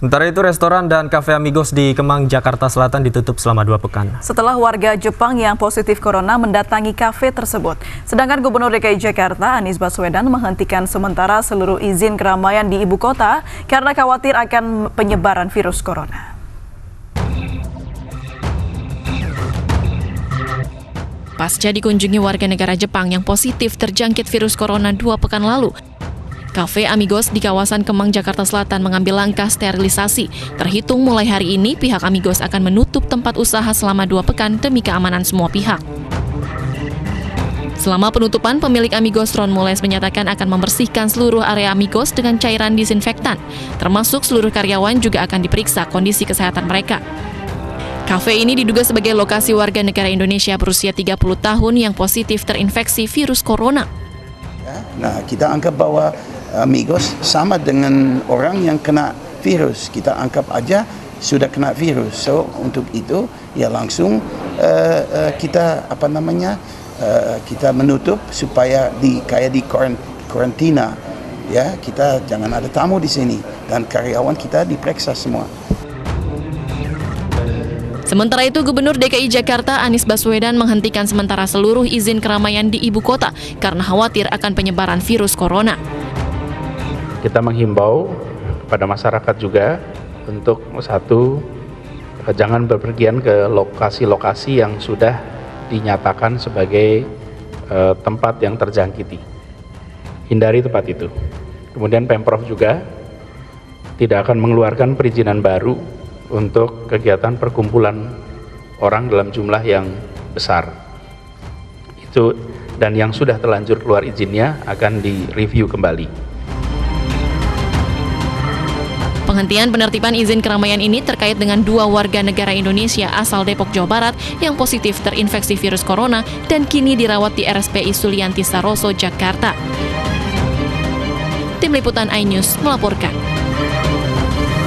Sementara itu, restoran dan kafe Amigos di Kemang, Jakarta Selatan ditutup selama dua pekan. Setelah warga Jepang yang positif corona mendatangi kafe tersebut. Sedangkan Gubernur DKI Jakarta, Anies Baswedan, menghentikan sementara seluruh izin keramaian di ibu kota karena khawatir akan penyebaran virus corona. Pasca dikunjungi warga negara Jepang yang positif terjangkit virus corona dua pekan lalu, Cafe Amigos di kawasan Kemang, Jakarta Selatan mengambil langkah sterilisasi. Terhitung mulai hari ini, pihak Amigos akan menutup tempat usaha selama dua pekan demi keamanan semua pihak. Selama penutupan, pemilik Amigos Ron Mules menyatakan akan membersihkan seluruh area Amigos dengan cairan disinfektan, termasuk seluruh karyawan juga akan diperiksa kondisi kesehatan mereka. Kafe ini diduga sebagai lokasi warga negara Indonesia berusia 30 tahun yang positif terinfeksi virus corona. Nah, kita anggap bahwa amigos sama dengan orang yang kena virus. Kita anggap aja sudah kena virus. So untuk itu ya langsung uh, uh, kita apa namanya uh, kita menutup supaya di kayak di karantina ya kita jangan ada tamu di sini dan karyawan kita diperiksa semua. Sementara itu, Gubernur DKI Jakarta Anies Baswedan menghentikan sementara seluruh izin keramaian di ibu kota karena khawatir akan penyebaran virus corona kita menghimbau kepada masyarakat juga untuk satu jangan berpergian ke lokasi-lokasi yang sudah dinyatakan sebagai uh, tempat yang terjangkiti. Hindari tempat itu. Kemudian Pemprov juga tidak akan mengeluarkan perizinan baru untuk kegiatan perkumpulan orang dalam jumlah yang besar. Itu dan yang sudah terlanjur keluar izinnya akan direview kembali. Penghentian penertiban izin keramaian ini terkait dengan dua warga negara Indonesia asal Depok, Jawa Barat yang positif terinfeksi virus corona dan kini dirawat di RSPI Sulianti Saroso, Jakarta. Tim Liputan iNews melaporkan.